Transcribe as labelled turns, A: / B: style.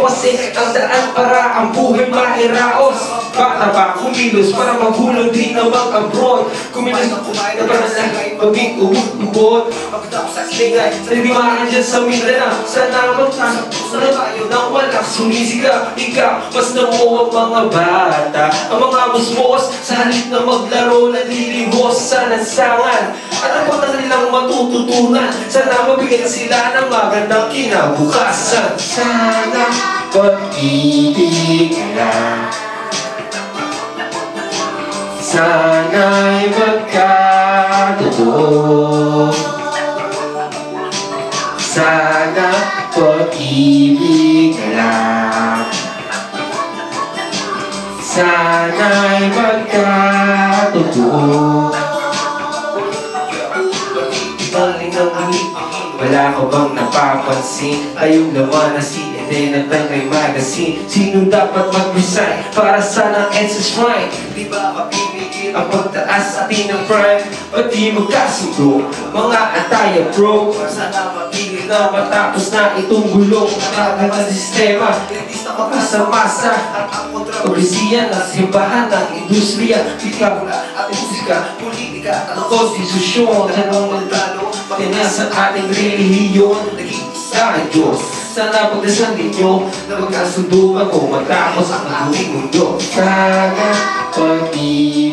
A: Kasi ang daan para ang buhay mairaos. Bata pa kumilos para maghulog di na mag-abroad Kumilos na kumain na para na maging ubod-ubod Pagkatapos sa singay, nalimaan dyan sa Mindanao. Sana magtasok na tayo nang walang sumisika Ikaw, mas namuha mga bata. Ang mga musmos sa halip na maglaro Nalilihos sa lansangan Ano ba na nilang matututunan? Sana mabigyan sila ng magandang kinabukasan. Sana pag-ibig lang Sana'y magkatotoo Sana pag-ibig lang Sana'y magkatotoo Wala ka bang napapansin? Ayong laman na si Eden at Tangay Magazine Sino dapat mag-resign? Para sana SS Prime Di ba mapipigil ang pagtaas atin ng prime? Ba't di magkasundo? Mga ataya bro Sana mapigil na matapos na itong gulong Nakagal na sistema Ilista ka pa sa masa At ang kontrolisiya ng simbahan ng industriya. Ikaw at musika, politika at konstitusyon. Tanong ng talo, patina sa ating relihiyon. Nag-iisa ang Diyos. Sana pagdasan ninyo na magkasunduan kung matapos ang aming mundo. Sana pag-ibig